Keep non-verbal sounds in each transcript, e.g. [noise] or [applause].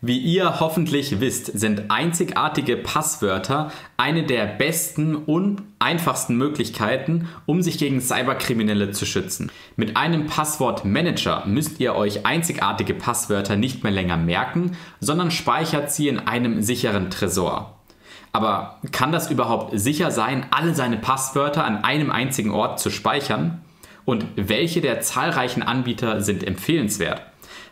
Wie ihr hoffentlich wisst, sind einzigartige Passwörter eine der besten und einfachsten Möglichkeiten, um sich gegen Cyberkriminelle zu schützen. Mit einem Passwortmanager müsst ihr euch einzigartige Passwörter nicht mehr länger merken, sondern speichert sie in einem sicheren Tresor. Aber kann das überhaupt sicher sein, alle seine Passwörter an einem einzigen Ort zu speichern? Und welche der zahlreichen Anbieter sind empfehlenswert?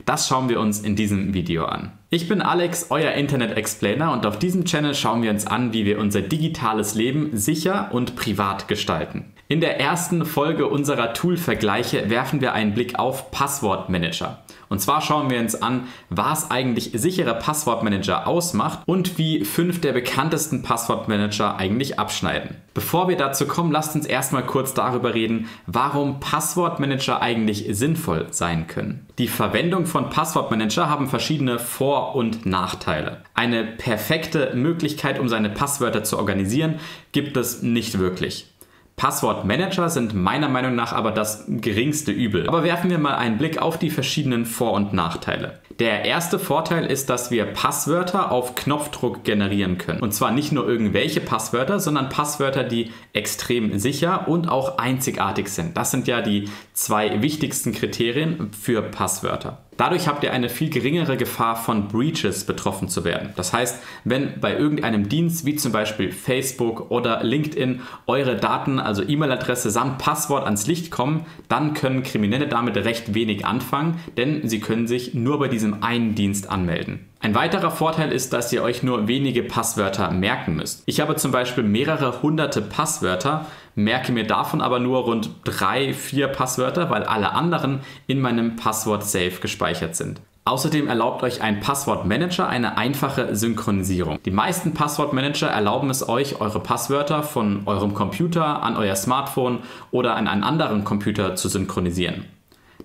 Das schauen wir uns in diesem Video an. Ich bin Alex, euer Internet Explainer und auf diesem Channel schauen wir uns an, wie wir unser digitales Leben sicher und privat gestalten. In der ersten Folge unserer Tool-Vergleiche werfen wir einen Blick auf Passwortmanager. Und zwar schauen wir uns an, was eigentlich sichere Passwortmanager ausmacht und wie fünf der bekanntesten Passwortmanager eigentlich abschneiden. Bevor wir dazu kommen, lasst uns erstmal kurz darüber reden, warum Passwortmanager eigentlich sinnvoll sein können. Die Verwendung von Passwortmanager haben verschiedene Vor- und Nachteile. Eine perfekte Möglichkeit, um seine Passwörter zu organisieren, gibt es nicht wirklich. Passwortmanager sind meiner Meinung nach aber das geringste Übel. Aber werfen wir mal einen Blick auf die verschiedenen Vor- und Nachteile. Der erste Vorteil ist, dass wir Passwörter auf Knopfdruck generieren können. Und zwar nicht nur irgendwelche Passwörter, sondern Passwörter, die extrem sicher und auch einzigartig sind. Das sind ja die zwei wichtigsten Kriterien für Passwörter. Dadurch habt ihr eine viel geringere Gefahr von Breaches betroffen zu werden. Das heißt, wenn bei irgendeinem Dienst wie zum Beispiel Facebook oder LinkedIn eure Daten, also E-Mail-Adresse samt Passwort ans Licht kommen, dann können Kriminelle damit recht wenig anfangen, denn sie können sich nur bei diesem einen Dienst anmelden. Ein weiterer Vorteil ist, dass ihr euch nur wenige Passwörter merken müsst. Ich habe zum Beispiel mehrere hunderte Passwörter, merke mir davon aber nur rund drei, vier Passwörter, weil alle anderen in meinem Passwort-Safe gespeichert sind. Außerdem erlaubt euch ein Passwortmanager eine einfache Synchronisierung. Die meisten Passwortmanager erlauben es euch, eure Passwörter von eurem Computer an euer Smartphone oder an einen anderen Computer zu synchronisieren.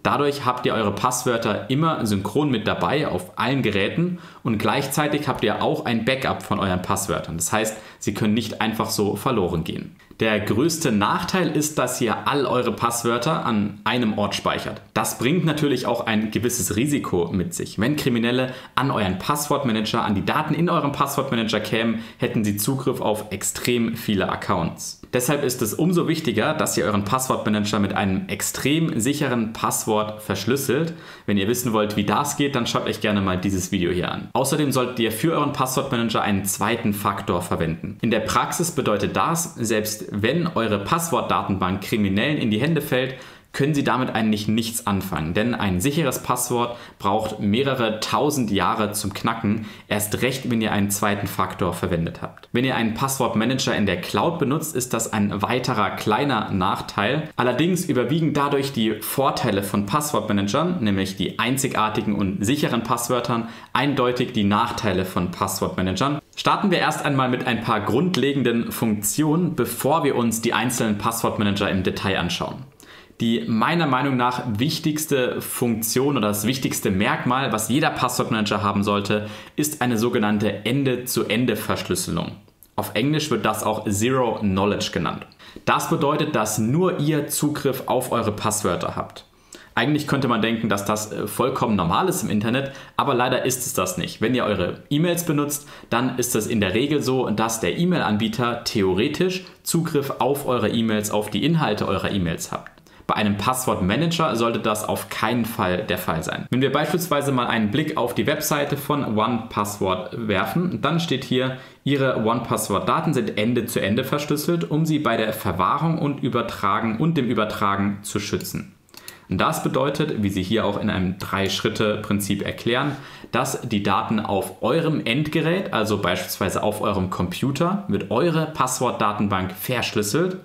Dadurch habt ihr eure Passwörter immer synchron mit dabei auf allen Geräten und gleichzeitig habt ihr auch ein Backup von euren Passwörtern. Das heißt, sie können nicht einfach so verloren gehen. Der größte Nachteil ist, dass ihr all eure Passwörter an einem Ort speichert. Das bringt natürlich auch ein gewisses Risiko mit sich. Wenn Kriminelle an euren Passwortmanager, an die Daten in eurem Passwortmanager kämen, hätten sie Zugriff auf extrem viele Accounts. Deshalb ist es umso wichtiger, dass ihr euren Passwortmanager mit einem extrem sicheren Passwort verschlüsselt. Wenn ihr wissen wollt, wie das geht, dann schaut euch gerne mal dieses Video hier an. Außerdem solltet ihr für euren Passwortmanager einen zweiten Faktor verwenden. In der Praxis bedeutet das, selbst wenn eure Passwortdatenbank Kriminellen in die Hände fällt, können Sie damit eigentlich nichts anfangen, denn ein sicheres Passwort braucht mehrere tausend Jahre zum Knacken, erst recht, wenn ihr einen zweiten Faktor verwendet habt. Wenn ihr einen Passwortmanager in der Cloud benutzt, ist das ein weiterer kleiner Nachteil. Allerdings überwiegen dadurch die Vorteile von Passwortmanagern, nämlich die einzigartigen und sicheren Passwörtern, eindeutig die Nachteile von Passwortmanagern. Starten wir erst einmal mit ein paar grundlegenden Funktionen, bevor wir uns die einzelnen Passwortmanager im Detail anschauen. Die meiner Meinung nach wichtigste Funktion oder das wichtigste Merkmal, was jeder Passwortmanager haben sollte, ist eine sogenannte Ende-zu-Ende-Verschlüsselung. Auf Englisch wird das auch Zero Knowledge genannt. Das bedeutet, dass nur ihr Zugriff auf eure Passwörter habt. Eigentlich könnte man denken, dass das äh, vollkommen normal ist im Internet, aber leider ist es das nicht. Wenn ihr eure E-Mails benutzt, dann ist es in der Regel so, dass der E-Mail-Anbieter theoretisch Zugriff auf eure E-Mails, auf die Inhalte eurer E-Mails hat. Bei einem Passwortmanager sollte das auf keinen Fall der Fall sein. Wenn wir beispielsweise mal einen Blick auf die Webseite von OnePassword werfen, dann steht hier, Ihre OnePassword-Daten sind Ende zu Ende verschlüsselt, um sie bei der Verwahrung und Übertragen und dem Übertragen zu schützen. Das bedeutet, wie Sie hier auch in einem Drei-Schritte-Prinzip erklären, dass die Daten auf eurem Endgerät, also beispielsweise auf eurem Computer, wird eure Passwortdatenbank verschlüsselt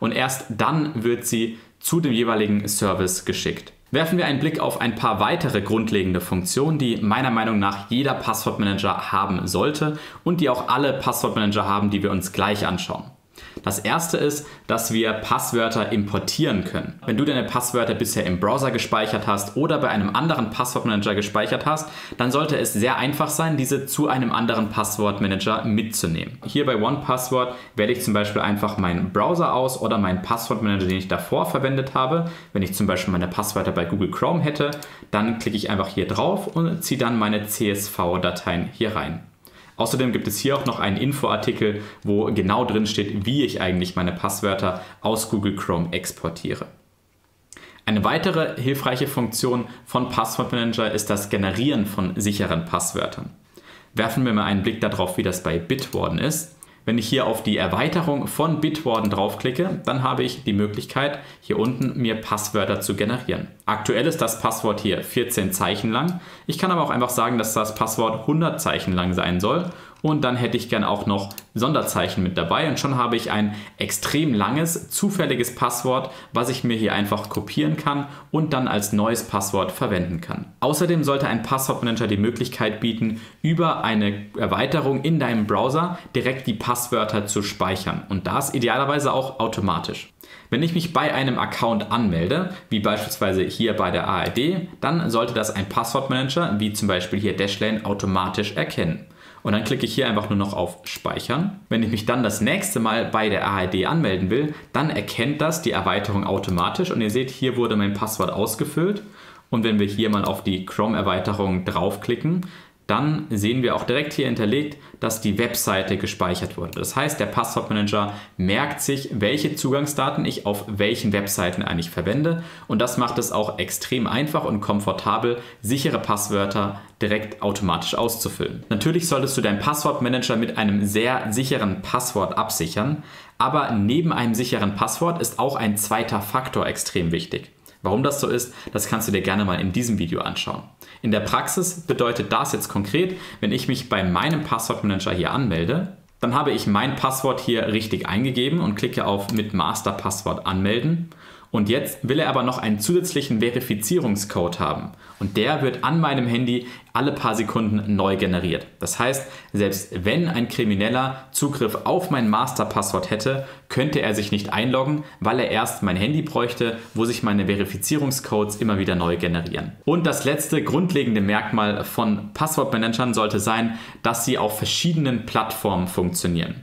und erst dann wird sie zu dem jeweiligen Service geschickt. Werfen wir einen Blick auf ein paar weitere grundlegende Funktionen, die meiner Meinung nach jeder Passwortmanager haben sollte und die auch alle Passwortmanager haben, die wir uns gleich anschauen. Das erste ist, dass wir Passwörter importieren können. Wenn du deine Passwörter bisher im Browser gespeichert hast oder bei einem anderen Passwortmanager gespeichert hast, dann sollte es sehr einfach sein, diese zu einem anderen Passwortmanager mitzunehmen. Hier bei OnePassword wähle ich zum Beispiel einfach meinen Browser aus oder meinen Passwortmanager, den ich davor verwendet habe. Wenn ich zum Beispiel meine Passwörter bei Google Chrome hätte, dann klicke ich einfach hier drauf und ziehe dann meine CSV-Dateien hier rein. Außerdem gibt es hier auch noch einen Infoartikel, wo genau drin steht, wie ich eigentlich meine Passwörter aus Google Chrome exportiere. Eine weitere hilfreiche Funktion von Passwortmanager ist das Generieren von sicheren Passwörtern. Werfen wir mal einen Blick darauf, wie das bei Bitwarden ist. Wenn ich hier auf die Erweiterung von Bitwarden draufklicke, dann habe ich die Möglichkeit, hier unten mir Passwörter zu generieren. Aktuell ist das Passwort hier 14 Zeichen lang. Ich kann aber auch einfach sagen, dass das Passwort 100 Zeichen lang sein soll und dann hätte ich gern auch noch Sonderzeichen mit dabei und schon habe ich ein extrem langes, zufälliges Passwort, was ich mir hier einfach kopieren kann und dann als neues Passwort verwenden kann. Außerdem sollte ein Passwortmanager die Möglichkeit bieten, über eine Erweiterung in deinem Browser direkt die Passwörter zu speichern und das idealerweise auch automatisch. Wenn ich mich bei einem Account anmelde, wie beispielsweise hier bei der ARD, dann sollte das ein Passwortmanager, wie zum Beispiel hier Dashlane, automatisch erkennen. Und dann klicke ich hier einfach nur noch auf Speichern. Wenn ich mich dann das nächste Mal bei der ARD anmelden will, dann erkennt das die Erweiterung automatisch. Und ihr seht, hier wurde mein Passwort ausgefüllt. Und wenn wir hier mal auf die Chrome-Erweiterung draufklicken, dann sehen wir auch direkt hier hinterlegt, dass die Webseite gespeichert wurde. Das heißt, der Passwortmanager merkt sich, welche Zugangsdaten ich auf welchen Webseiten eigentlich verwende und das macht es auch extrem einfach und komfortabel, sichere Passwörter direkt automatisch auszufüllen. Natürlich solltest du deinen Passwortmanager mit einem sehr sicheren Passwort absichern, aber neben einem sicheren Passwort ist auch ein zweiter Faktor extrem wichtig. Warum das so ist, das kannst du dir gerne mal in diesem Video anschauen. In der Praxis bedeutet das jetzt konkret, wenn ich mich bei meinem Passwortmanager hier anmelde, dann habe ich mein Passwort hier richtig eingegeben und klicke auf mit Masterpasswort anmelden und jetzt will er aber noch einen zusätzlichen Verifizierungscode haben. Und der wird an meinem Handy alle paar Sekunden neu generiert. Das heißt, selbst wenn ein Krimineller Zugriff auf mein Masterpasswort hätte, könnte er sich nicht einloggen, weil er erst mein Handy bräuchte, wo sich meine Verifizierungscodes immer wieder neu generieren. Und das letzte grundlegende Merkmal von Passwortmanagern sollte sein, dass sie auf verschiedenen Plattformen funktionieren.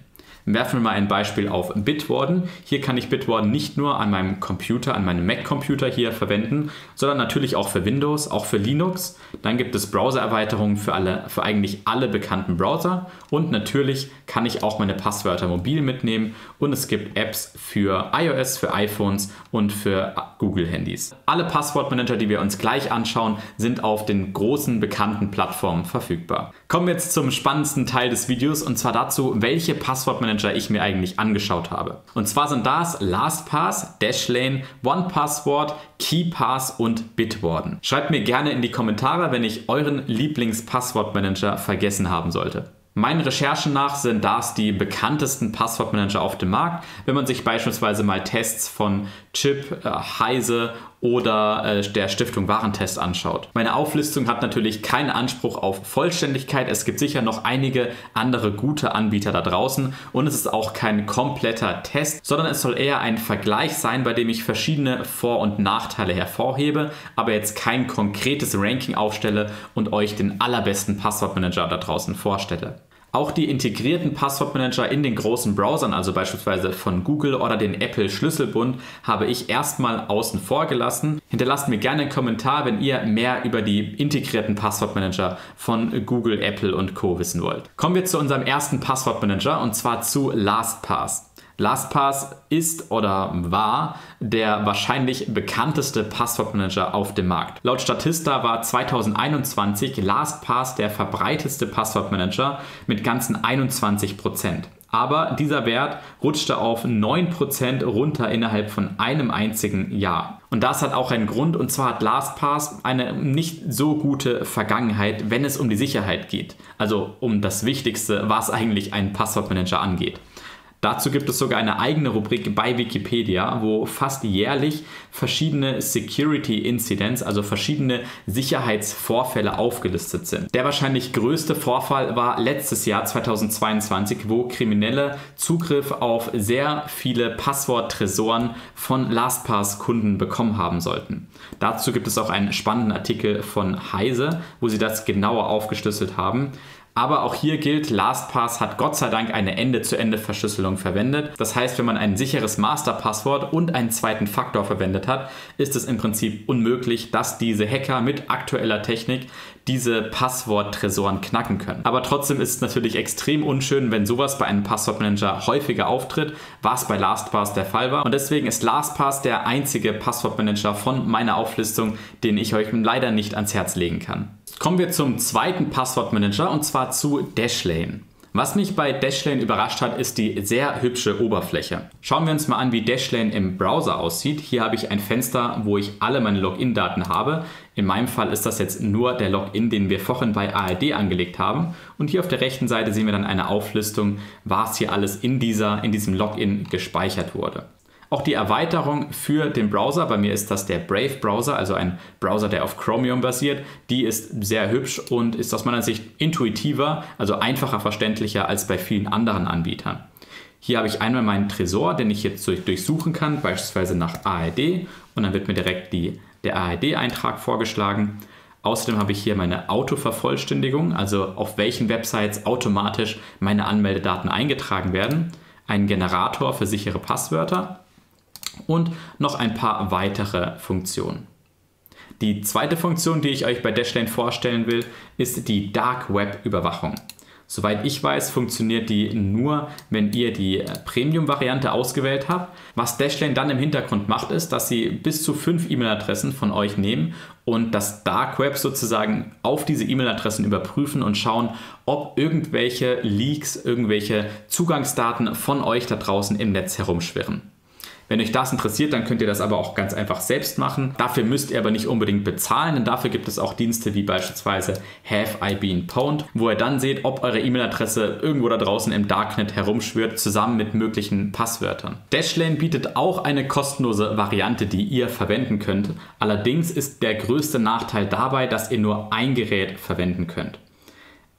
Werfen wir mal ein Beispiel auf Bitwarden. Hier kann ich Bitwarden nicht nur an meinem Computer, an meinem Mac-Computer hier verwenden, sondern natürlich auch für Windows, auch für Linux. Dann gibt es Browser-Erweiterungen für, für eigentlich alle bekannten Browser und natürlich kann ich auch meine Passwörter mobil mitnehmen und es gibt Apps für iOS, für iPhones und für Google-Handys. Alle Passwortmanager, die wir uns gleich anschauen, sind auf den großen bekannten Plattformen verfügbar. Kommen wir jetzt zum spannendsten Teil des Videos und zwar dazu, welche Passwortmanager ich mir eigentlich angeschaut habe. Und zwar sind das LastPass, Dashlane, OnePassword, KeyPass und Bitwarden. Schreibt mir gerne in die Kommentare, wenn ich euren Lieblingspasswortmanager vergessen haben sollte. Meinen Recherchen nach sind das die bekanntesten Passwortmanager auf dem Markt. Wenn man sich beispielsweise mal Tests von Chip, äh, Heise oder äh, der Stiftung Warentest anschaut. Meine Auflistung hat natürlich keinen Anspruch auf Vollständigkeit. Es gibt sicher noch einige andere gute Anbieter da draußen und es ist auch kein kompletter Test, sondern es soll eher ein Vergleich sein, bei dem ich verschiedene Vor- und Nachteile hervorhebe, aber jetzt kein konkretes Ranking aufstelle und euch den allerbesten Passwortmanager da draußen vorstelle. Auch die integrierten Passwortmanager in den großen Browsern, also beispielsweise von Google oder den Apple Schlüsselbund, habe ich erstmal außen vor gelassen. Hinterlasst mir gerne einen Kommentar, wenn ihr mehr über die integrierten Passwortmanager von Google, Apple und Co. wissen wollt. Kommen wir zu unserem ersten Passwortmanager und zwar zu LastPass. LastPass ist oder war der wahrscheinlich bekannteste Passwortmanager auf dem Markt. Laut Statista war 2021 LastPass der verbreitetste Passwortmanager mit ganzen 21% Aber dieser Wert rutschte auf 9% runter innerhalb von einem einzigen Jahr. Und das hat auch einen Grund, und zwar hat LastPass eine nicht so gute Vergangenheit, wenn es um die Sicherheit geht. Also um das Wichtigste, was eigentlich einen Passwortmanager angeht. Dazu gibt es sogar eine eigene Rubrik bei Wikipedia, wo fast jährlich verschiedene Security Incidents, also verschiedene Sicherheitsvorfälle aufgelistet sind. Der wahrscheinlich größte Vorfall war letztes Jahr 2022, wo Kriminelle Zugriff auf sehr viele Passwort-Tresoren von LastPass-Kunden bekommen haben sollten. Dazu gibt es auch einen spannenden Artikel von Heise, wo sie das genauer aufgeschlüsselt haben. Aber auch hier gilt, LastPass hat Gott sei Dank eine Ende-zu-Ende-Verschlüsselung verwendet. Das heißt, wenn man ein sicheres Masterpasswort und einen zweiten Faktor verwendet hat, ist es im Prinzip unmöglich, dass diese Hacker mit aktueller Technik diese Passwort-Tresoren knacken können. Aber trotzdem ist es natürlich extrem unschön, wenn sowas bei einem Passwortmanager häufiger auftritt, was bei LastPass der Fall war. Und deswegen ist LastPass der einzige Passwortmanager von meiner Auflistung, den ich euch leider nicht ans Herz legen kann. Kommen wir zum zweiten Passwortmanager und zwar zu Dashlane. Was mich bei Dashlane überrascht hat, ist die sehr hübsche Oberfläche. Schauen wir uns mal an, wie Dashlane im Browser aussieht. Hier habe ich ein Fenster, wo ich alle meine Login-Daten habe. In meinem Fall ist das jetzt nur der Login, den wir vorhin bei ARD angelegt haben. Und hier auf der rechten Seite sehen wir dann eine Auflistung, was hier alles in, dieser, in diesem Login gespeichert wurde. Auch die Erweiterung für den Browser, bei mir ist das der Brave Browser, also ein Browser, der auf Chromium basiert, die ist sehr hübsch und ist aus meiner Sicht intuitiver, also einfacher verständlicher als bei vielen anderen Anbietern. Hier habe ich einmal meinen Tresor, den ich jetzt durchsuchen kann, beispielsweise nach ARD und dann wird mir direkt die, der ARD-Eintrag vorgeschlagen. Außerdem habe ich hier meine Autovervollständigung, also auf welchen Websites automatisch meine Anmeldedaten eingetragen werden, einen Generator für sichere Passwörter und noch ein paar weitere Funktionen. Die zweite Funktion, die ich euch bei Dashlane vorstellen will, ist die Dark Web Überwachung. Soweit ich weiß, funktioniert die nur, wenn ihr die Premium-Variante ausgewählt habt. Was Dashlane dann im Hintergrund macht, ist, dass sie bis zu fünf E-Mail-Adressen von euch nehmen und das Dark Web sozusagen auf diese E-Mail-Adressen überprüfen und schauen, ob irgendwelche Leaks, irgendwelche Zugangsdaten von euch da draußen im Netz herumschwirren. Wenn euch das interessiert, dann könnt ihr das aber auch ganz einfach selbst machen. Dafür müsst ihr aber nicht unbedingt bezahlen, denn dafür gibt es auch Dienste wie beispielsweise Have I Been Pwned, wo ihr dann seht, ob eure E-Mail-Adresse irgendwo da draußen im Darknet herumschwirrt, zusammen mit möglichen Passwörtern. Dashlane bietet auch eine kostenlose Variante, die ihr verwenden könnt. Allerdings ist der größte Nachteil dabei, dass ihr nur ein Gerät verwenden könnt.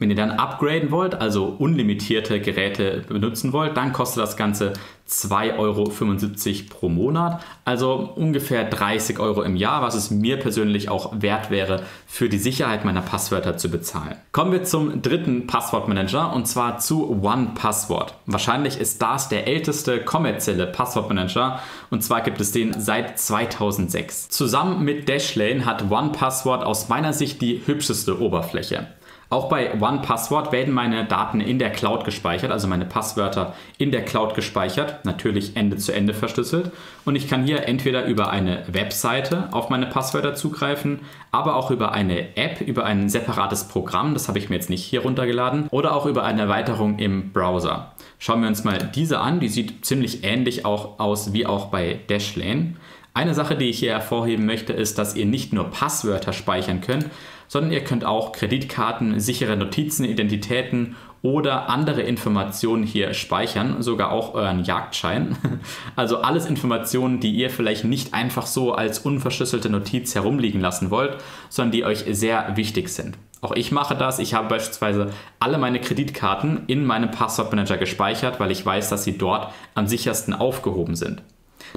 Wenn ihr dann upgraden wollt, also unlimitierte Geräte benutzen wollt, dann kostet das Ganze 2,75 Euro pro Monat, also ungefähr 30 Euro im Jahr, was es mir persönlich auch wert wäre, für die Sicherheit meiner Passwörter zu bezahlen. Kommen wir zum dritten Passwortmanager und zwar zu OnePassword. Wahrscheinlich ist das der älteste kommerzielle Passwortmanager und zwar gibt es den seit 2006. Zusammen mit Dashlane hat OnePassword aus meiner Sicht die hübscheste Oberfläche. Auch bei OnePassword werden meine Daten in der Cloud gespeichert, also meine Passwörter in der Cloud gespeichert, natürlich Ende zu Ende verschlüsselt. Und ich kann hier entweder über eine Webseite auf meine Passwörter zugreifen, aber auch über eine App, über ein separates Programm, das habe ich mir jetzt nicht hier runtergeladen, oder auch über eine Erweiterung im Browser. Schauen wir uns mal diese an, die sieht ziemlich ähnlich auch aus wie auch bei Dashlane. Eine Sache, die ich hier hervorheben möchte, ist, dass ihr nicht nur Passwörter speichern könnt, sondern ihr könnt auch Kreditkarten, sichere Notizen, Identitäten oder andere Informationen hier speichern, sogar auch euren Jagdschein. [laughs] Also alles Informationen, die ihr vielleicht nicht einfach so als unverschlüsselte Notiz herumliegen lassen wollt, sondern die euch sehr wichtig sind. Auch ich mache das. Ich habe beispielsweise alle meine Kreditkarten in meinem Passwortmanager gespeichert, weil ich weiß, dass sie dort am sichersten aufgehoben sind.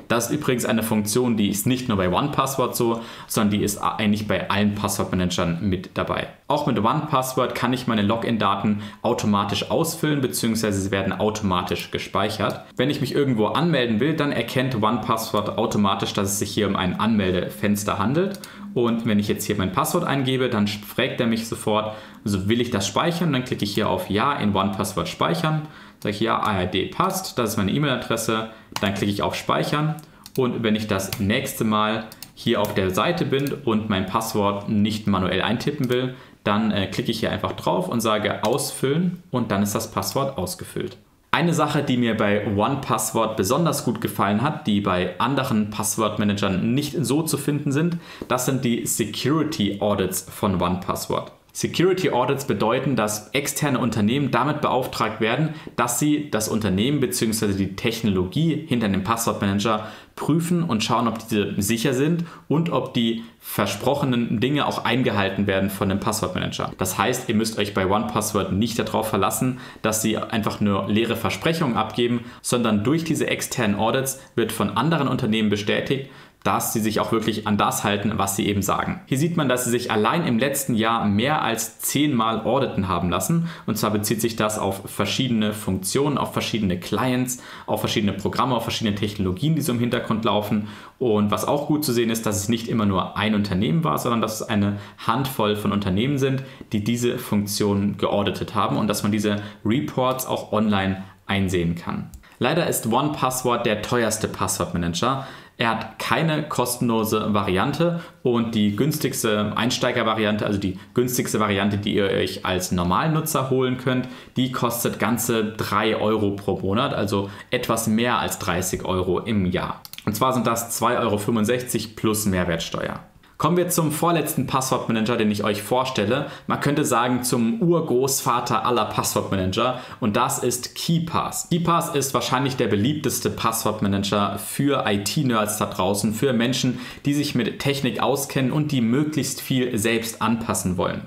Das ist übrigens eine Funktion, die ist nicht nur bei OnePassword so, sondern die ist eigentlich bei allen Passwortmanagern mit dabei. Auch mit OnePassword kann ich meine Login-Daten automatisch ausfüllen bzw. sie werden automatisch gespeichert. Wenn ich mich irgendwo anmelden will, dann erkennt OnePassword automatisch, dass es sich hier um ein Anmeldefenster handelt. Und wenn ich jetzt hier mein Passwort eingebe, dann fragt er mich sofort, also will ich das speichern? Dann klicke ich hier auf Ja in OnePassword speichern. Sage ich ja, ARD passt, das ist meine E-Mail-Adresse. Dann klicke ich auf Speichern. Und wenn ich das nächste Mal hier auf der Seite bin und mein Passwort nicht manuell eintippen will, dann äh, klicke ich hier einfach drauf und sage Ausfüllen und dann ist das Passwort ausgefüllt. Eine Sache, die mir bei OnePassword besonders gut gefallen hat, die bei anderen Passwortmanagern nicht so zu finden sind, das sind die Security Audits von OnePassword. Security Audits bedeuten, dass externe Unternehmen damit beauftragt werden, dass sie das Unternehmen bzw. die Technologie hinter dem Passwortmanager prüfen und schauen, ob diese sicher sind und ob die versprochenen Dinge auch eingehalten werden von dem Passwortmanager. Das heißt, ihr müsst euch bei OnePassword nicht darauf verlassen, dass sie einfach nur leere Versprechungen abgeben, sondern durch diese externen Audits wird von anderen Unternehmen bestätigt, dass sie sich auch wirklich an das halten, was sie eben sagen. Hier sieht man, dass sie sich allein im letzten Jahr mehr als zehnmal auditen haben lassen. Und zwar bezieht sich das auf verschiedene Funktionen, auf verschiedene Clients, auf verschiedene Programme, auf verschiedene Technologien, die so im Hintergrund laufen. Und was auch gut zu sehen ist, dass es nicht immer nur ein Unternehmen war, sondern dass es eine Handvoll von Unternehmen sind, die diese Funktionen geauditet haben und dass man diese Reports auch online einsehen kann. Leider ist OnePassword der teuerste Passwortmanager. Er hat keine kostenlose Variante und die günstigste Einsteigervariante, also die günstigste Variante, die ihr euch als Normalnutzer holen könnt, die kostet ganze 3 Euro pro Monat, also etwas mehr als 30 Euro im Jahr. Und zwar sind das 2,65 Euro plus Mehrwertsteuer. Kommen wir zum vorletzten Passwortmanager, den ich euch vorstelle. Man könnte sagen zum Urgroßvater aller Passwortmanager und das ist KeyPass. KeyPass ist wahrscheinlich der beliebteste Passwortmanager für IT-Nerds da draußen, für Menschen, die sich mit Technik auskennen und die möglichst viel selbst anpassen wollen.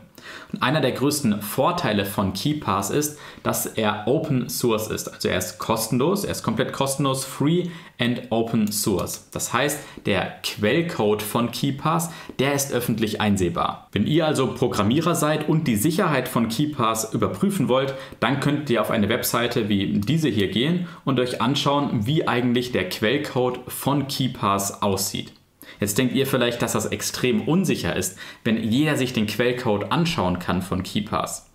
Und einer der größten Vorteile von KeyPass ist, dass er Open Source ist. Also er ist kostenlos, er ist komplett kostenlos, free and open source. Das heißt, der Quellcode von KeyPass, der ist öffentlich einsehbar. Wenn ihr also Programmierer seid und die Sicherheit von KeyPass überprüfen wollt, dann könnt ihr auf eine Webseite wie diese hier gehen und euch anschauen, wie eigentlich der Quellcode von KeyPass aussieht. Jetzt denkt ihr vielleicht, dass das extrem unsicher ist, wenn jeder sich den Quellcode anschauen kann von KeyPass.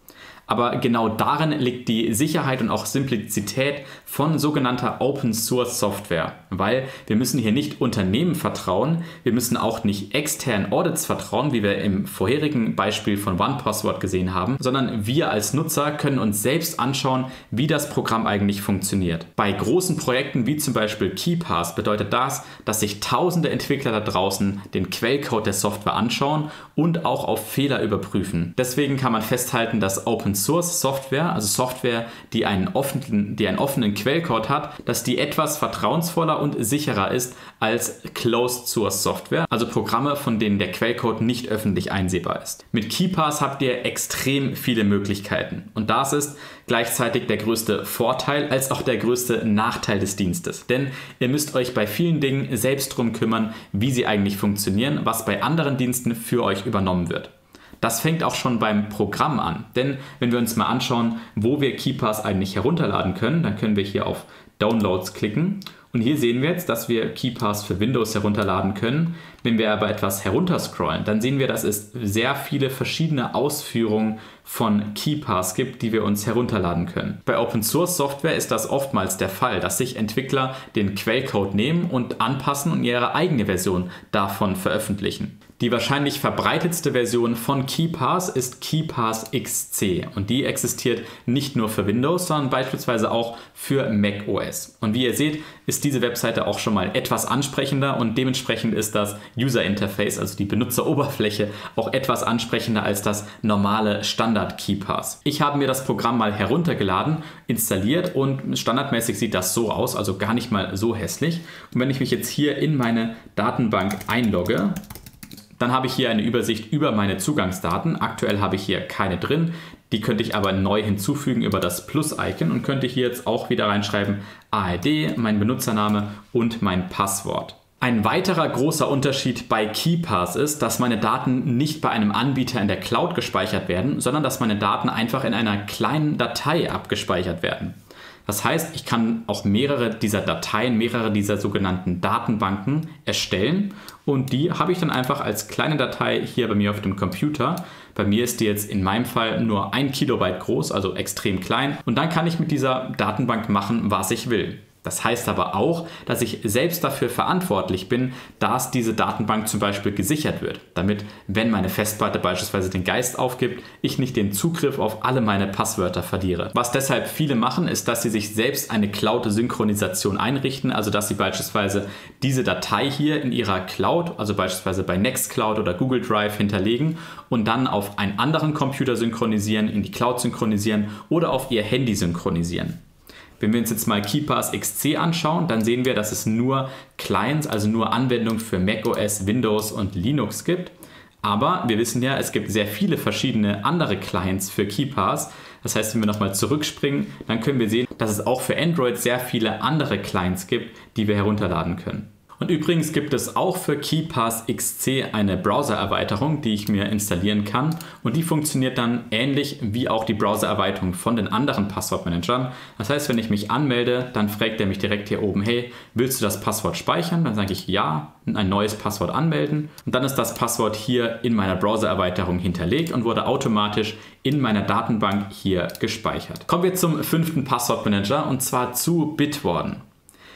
Aber genau darin liegt die Sicherheit und auch Simplizität von sogenannter Open Source Software, weil wir müssen hier nicht Unternehmen vertrauen, wir müssen auch nicht externen Audits vertrauen, wie wir im vorherigen Beispiel von OnePassword gesehen haben, sondern wir als Nutzer können uns selbst anschauen, wie das Programm eigentlich funktioniert. Bei großen Projekten wie zum Beispiel KeyPass bedeutet das, dass sich tausende Entwickler da draußen den Quellcode der Software anschauen und auch auf Fehler überprüfen. Deswegen kann man festhalten, dass Open Source Software, also Software, die einen offenen, die einen offenen Quellcode hat, dass die etwas vertrauensvoller und sicherer ist als Closed Source Software, also Programme, von denen der Quellcode nicht öffentlich einsehbar ist. Mit KeyPass habt ihr extrem viele Möglichkeiten und das ist gleichzeitig der größte Vorteil als auch der größte Nachteil des Dienstes. Denn ihr müsst euch bei vielen Dingen selbst darum kümmern, wie sie eigentlich funktionieren, was bei anderen Diensten für euch übernommen wird. Das fängt auch schon beim Programm an. Denn wenn wir uns mal anschauen, wo wir KeyPass eigentlich herunterladen können, dann können wir hier auf Downloads klicken. Und hier sehen wir jetzt, dass wir KeyPass für Windows herunterladen können. Wenn wir aber etwas herunterscrollen, dann sehen wir, dass es sehr viele verschiedene Ausführungen von KeyPass gibt, die wir uns herunterladen können. Bei Open Source Software ist das oftmals der Fall, dass sich Entwickler den Quellcode nehmen und anpassen und ihre eigene Version davon veröffentlichen. Die wahrscheinlich verbreitetste Version von KeyPass ist KeyPass XC und die existiert nicht nur für Windows, sondern beispielsweise auch für Mac OS. Und wie ihr seht, ist diese Webseite auch schon mal etwas ansprechender und dementsprechend ist das User Interface, also die Benutzeroberfläche, auch etwas ansprechender als das normale Standard KeyPass. Ich habe mir das Programm mal heruntergeladen, installiert und standardmäßig sieht das so aus, also gar nicht mal so hässlich. Und wenn ich mich jetzt hier in meine Datenbank einlogge, dann habe ich hier eine Übersicht über meine Zugangsdaten. Aktuell habe ich hier keine drin. Die könnte ich aber neu hinzufügen über das Plus-Icon und könnte hier jetzt auch wieder reinschreiben ARD, mein Benutzername und mein Passwort. Ein weiterer großer Unterschied bei KeyPass ist, dass meine Daten nicht bei einem Anbieter in der Cloud gespeichert werden, sondern dass meine Daten einfach in einer kleinen Datei abgespeichert werden. Das heißt, ich kann auch mehrere dieser Dateien, mehrere dieser sogenannten Datenbanken erstellen und die habe ich dann einfach als kleine Datei hier bei mir auf dem Computer. Bei mir ist die jetzt in meinem Fall nur ein Kilobyte groß, also extrem klein und dann kann ich mit dieser Datenbank machen, was ich will. Das heißt aber auch, dass ich selbst dafür verantwortlich bin, dass diese Datenbank zum Beispiel gesichert wird, damit, wenn meine Festplatte beispielsweise den Geist aufgibt, ich nicht den Zugriff auf alle meine Passwörter verliere. Was deshalb viele machen, ist, dass sie sich selbst eine Cloud-Synchronisation einrichten, also dass sie beispielsweise diese Datei hier in ihrer Cloud, also beispielsweise bei Nextcloud oder Google Drive hinterlegen und dann auf einen anderen Computer synchronisieren, in die Cloud synchronisieren oder auf ihr Handy synchronisieren. Wenn wir uns jetzt mal KeePass XC anschauen, dann sehen wir, dass es nur Clients, also nur Anwendungen für macOS, Windows und Linux gibt. Aber wir wissen ja, es gibt sehr viele verschiedene andere Clients für KeePass. Das heißt, wenn wir nochmal zurückspringen, dann können wir sehen, dass es auch für Android sehr viele andere Clients gibt, die wir herunterladen können. Und übrigens gibt es auch für KeyPass XC eine Browser-Erweiterung, die ich mir installieren kann. Und die funktioniert dann ähnlich wie auch die Browser-Erweiterung von den anderen Passwortmanagern. Das heißt, wenn ich mich anmelde, dann fragt er mich direkt hier oben, hey, willst du das Passwort speichern? Dann sage ich ja, ein neues Passwort anmelden. Und dann ist das Passwort hier in meiner Browser-Erweiterung hinterlegt und wurde automatisch in meiner Datenbank hier gespeichert. Kommen wir zum fünften Passwortmanager und zwar zu Bitwarden.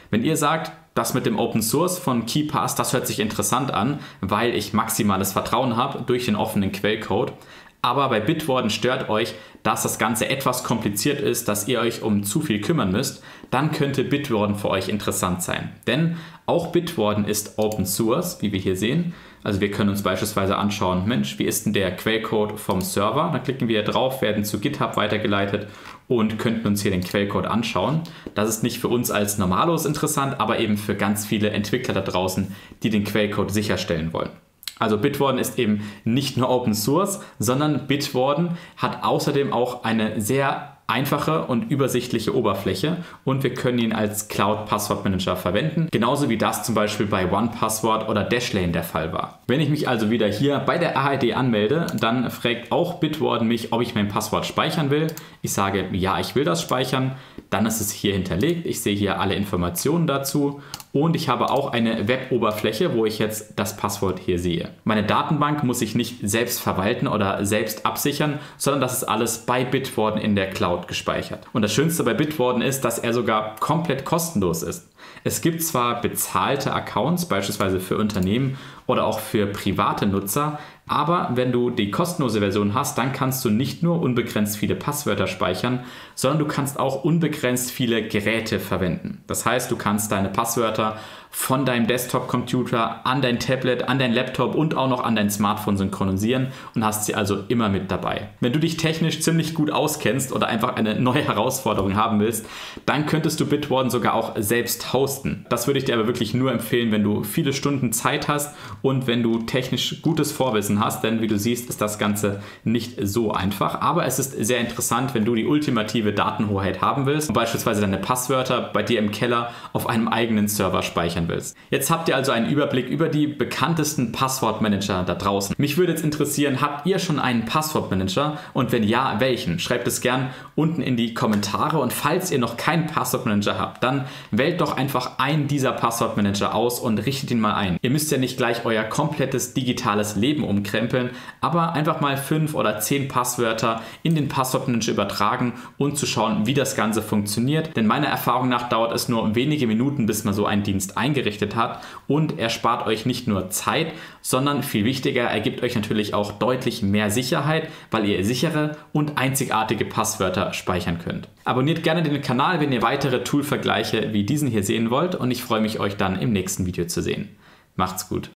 Wenn ihr sagt, das mit dem Open Source von KeyPass, das hört sich interessant an, weil ich maximales Vertrauen habe durch den offenen Quellcode. Aber bei Bitwarden stört euch, dass das Ganze etwas kompliziert ist, dass ihr euch um zu viel kümmern müsst, dann könnte Bitwarden für euch interessant sein. Denn auch Bitwarden ist Open Source, wie wir hier sehen. Also wir können uns beispielsweise anschauen, Mensch, wie ist denn der Quellcode vom Server? Dann klicken wir hier drauf, werden zu GitHub weitergeleitet und könnten uns hier den Quellcode anschauen. Das ist nicht für uns als Normalos interessant, aber eben für ganz viele Entwickler da draußen, die den Quellcode sicherstellen wollen. Also Bitwarden ist eben nicht nur Open Source, sondern Bitwarden hat außerdem auch eine sehr einfache und übersichtliche Oberfläche und wir können ihn als Cloud Passwortmanager verwenden, genauso wie das zum Beispiel bei OnePassword oder Dashlane der Fall war. Wenn ich mich also wieder hier bei der ARD anmelde, dann fragt auch Bitwarden mich, ob ich mein Passwort speichern will. Ich sage, ja, ich will das speichern. Dann ist es hier hinterlegt. Ich sehe hier alle Informationen dazu und ich habe auch eine Web-Oberfläche, wo ich jetzt das Passwort hier sehe. Meine Datenbank muss ich nicht selbst verwalten oder selbst absichern, sondern das ist alles bei Bitwarden in der Cloud gespeichert. Und das Schönste bei Bitwarden ist, dass er sogar komplett kostenlos ist. Es gibt zwar bezahlte Accounts, beispielsweise für Unternehmen oder auch für private Nutzer, aber wenn du die kostenlose Version hast, dann kannst du nicht nur unbegrenzt viele Passwörter speichern, sondern du kannst auch unbegrenzt viele Geräte verwenden. Das heißt, du kannst deine Passwörter von deinem Desktop-Computer an dein Tablet, an dein Laptop und auch noch an dein Smartphone synchronisieren und hast sie also immer mit dabei. Wenn du dich technisch ziemlich gut auskennst oder einfach eine neue Herausforderung haben willst, dann könntest du Bitwarden sogar auch selbst hosten. Das würde ich dir aber wirklich nur empfehlen, wenn du viele Stunden Zeit hast und wenn du technisch gutes Vorwissen hast, denn wie du siehst, ist das Ganze nicht so einfach. Aber es ist sehr interessant, wenn du die ultimative Datenhoheit haben willst und beispielsweise deine Passwörter bei dir im Keller auf einem eigenen Server speichern sein willst. Jetzt habt ihr also einen Überblick über die bekanntesten Passwortmanager da draußen. Mich würde jetzt interessieren, habt ihr schon einen Passwortmanager und wenn ja, welchen? Schreibt es gern unten in die Kommentare und falls ihr noch keinen Passwortmanager habt, dann wählt doch einfach einen dieser Passwortmanager aus und richtet ihn mal ein. Ihr müsst ja nicht gleich euer komplettes digitales Leben umkrempeln, aber einfach mal fünf oder zehn Passwörter in den Passwortmanager übertragen und zu schauen, wie das Ganze funktioniert. Denn meiner Erfahrung nach dauert es nur wenige Minuten, bis man so einen Dienst eingeht eingerichtet hat und er spart euch nicht nur Zeit, sondern viel wichtiger, er gibt euch natürlich auch deutlich mehr Sicherheit, weil ihr sichere und einzigartige Passwörter speichern könnt. Abonniert gerne den Kanal, wenn ihr weitere Tool-Vergleiche wie diesen hier sehen wollt und ich freue mich, euch dann im nächsten Video zu sehen. Macht's gut!